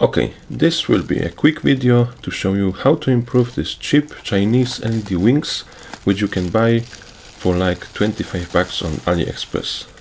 Okay, this will be a quick video to show you how to improve these cheap Chinese LED wings which you can buy for like 25 bucks on AliExpress.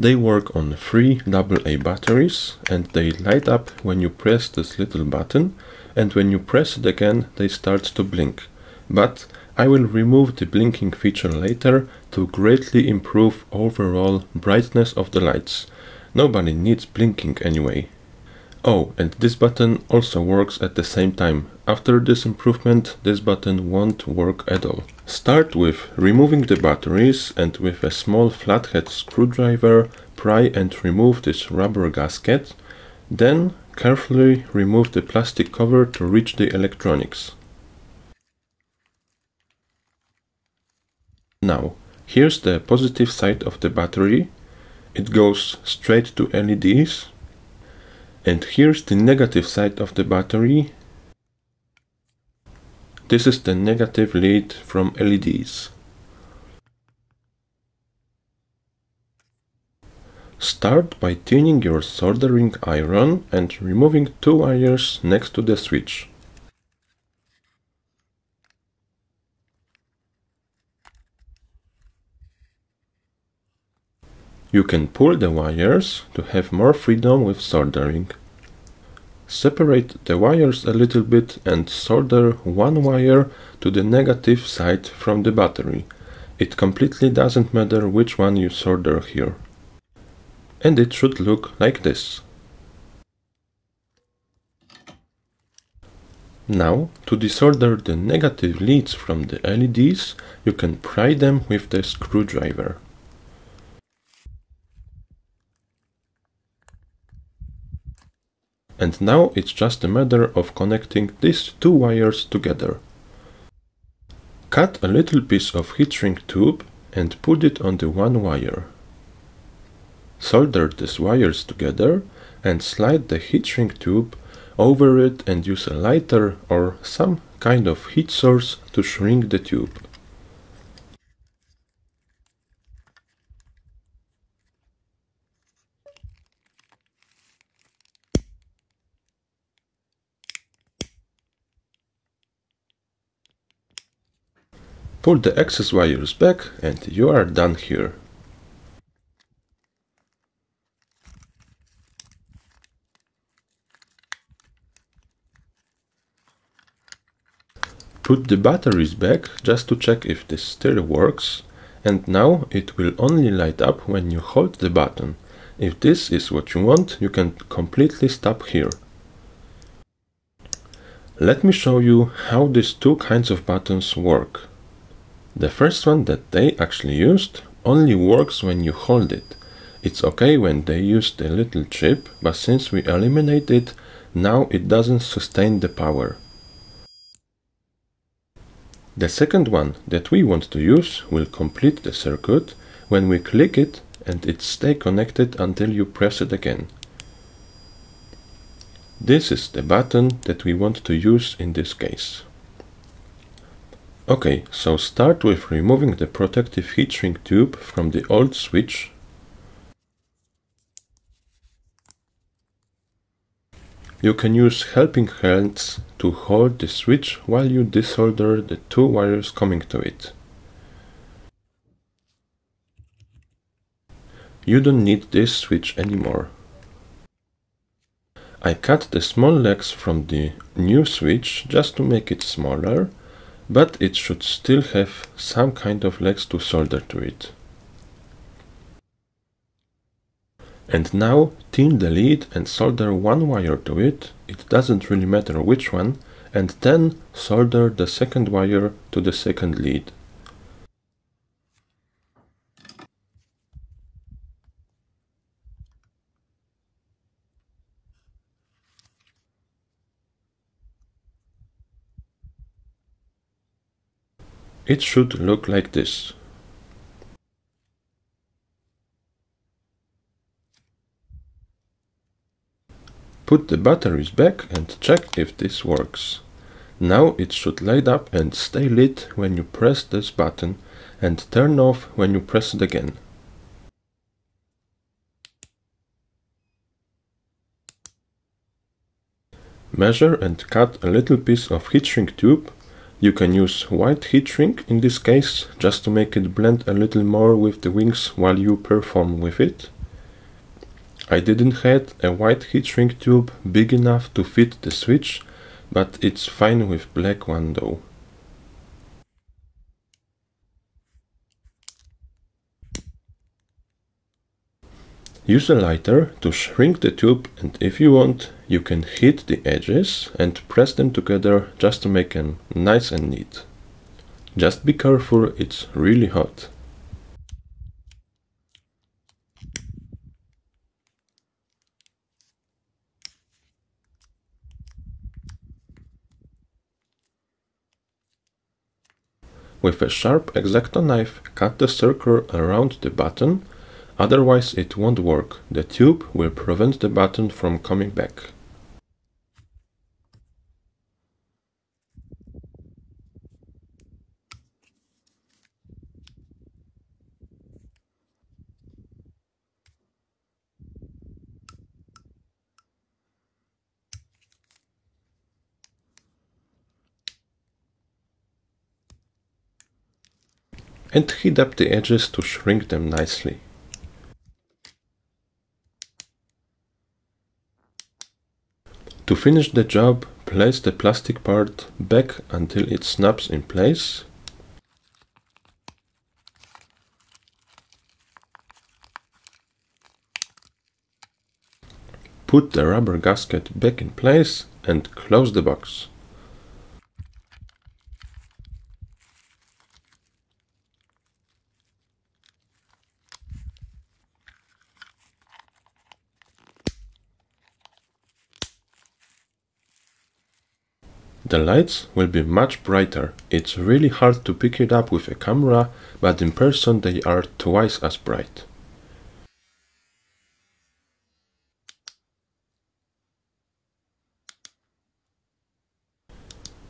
They work on three AA batteries and they light up when you press this little button and when you press it again they start to blink. But I will remove the blinking feature later to greatly improve overall brightness of the lights. Nobody needs blinking anyway. Oh, and this button also works at the same time. After this improvement, this button won't work at all. Start with removing the batteries and with a small flathead screwdriver pry and remove this rubber gasket. Then carefully remove the plastic cover to reach the electronics. Now, here's the positive side of the battery. It goes straight to LEDs and here's the negative side of the battery. This is the negative lead from LEDs. Start by tuning your soldering iron and removing two wires next to the switch. You can pull the wires to have more freedom with soldering. Separate the wires a little bit and solder one wire to the negative side from the battery. It completely doesn't matter which one you solder here. And it should look like this. Now, to desolder the negative leads from the LEDs, you can pry them with the screwdriver. And now it's just a matter of connecting these two wires together. Cut a little piece of heat shrink tube and put it on the one wire. Solder these wires together and slide the heat shrink tube over it and use a lighter or some kind of heat source to shrink the tube. Pull the excess wires back and you are done here. Put the batteries back just to check if this still works and now it will only light up when you hold the button. If this is what you want, you can completely stop here. Let me show you how these two kinds of buttons work. The first one that they actually used only works when you hold it. It's okay when they used a little chip, but since we eliminate it, now it doesn't sustain the power. The second one that we want to use will complete the circuit when we click it and it stay connected until you press it again. This is the button that we want to use in this case. Okay, so start with removing the protective heat shrink tube from the old switch. You can use helping hands to hold the switch while you desolder the two wires coming to it. You don't need this switch anymore. I cut the small legs from the new switch just to make it smaller but it should still have some kind of legs to solder to it. And now tin the lead and solder one wire to it, it doesn't really matter which one, and then solder the second wire to the second lead. It should look like this. Put the batteries back and check if this works. Now it should light up and stay lit when you press this button and turn off when you press it again. Measure and cut a little piece of heat shrink tube. You can use white heat shrink in this case, just to make it blend a little more with the wings while you perform with it. I didn't have a white heat shrink tube big enough to fit the switch, but it's fine with black one though. Use a lighter to shrink the tube and if you want, you can hit the edges and press them together just to make them nice and neat. Just be careful, it's really hot. With a sharp X-Acto knife, cut the circle around the button Otherwise it won't work. The tube will prevent the button from coming back. and heat up the edges to shrink them nicely. To finish the job, place the plastic part back until it snaps in place. Put the rubber gasket back in place and close the box. The lights will be much brighter. It's really hard to pick it up with a camera, but in person they are twice as bright.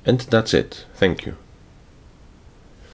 And that's it. Thank you.